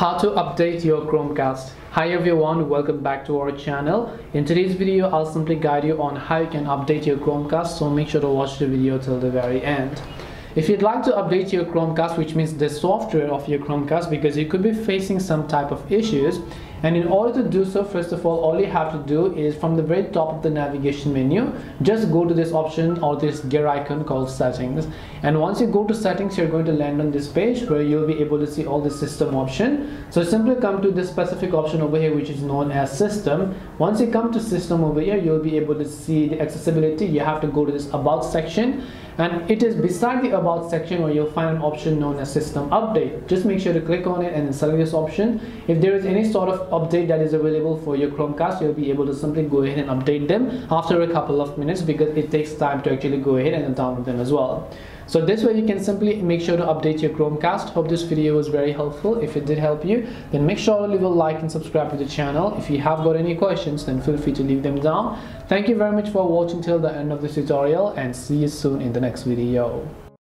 how to update your Chromecast. Hi everyone, welcome back to our channel. In today's video, I'll simply guide you on how you can update your Chromecast, so make sure to watch the video till the very end. If you'd like to update your Chromecast, which means the software of your Chromecast, because you could be facing some type of issues, and in order to do so, first of all, all you have to do is from the very top of the navigation menu, just go to this option or this gear icon called settings. And once you go to settings, you're going to land on this page where you'll be able to see all the system option. So simply come to this specific option over here, which is known as system. Once you come to system over here, you'll be able to see the accessibility. You have to go to this about section and it is beside the about section where you'll find an option known as system update just make sure to click on it and then select this option if there is any sort of update that is available for your chromecast you'll be able to simply go ahead and update them after a couple of minutes because it takes time to actually go ahead and download them as well so this way you can simply make sure to update your Chromecast. Hope this video was very helpful. If it did help you, then make sure to leave a like and subscribe to the channel. If you have got any questions, then feel free to leave them down. Thank you very much for watching till the end of this tutorial and see you soon in the next video.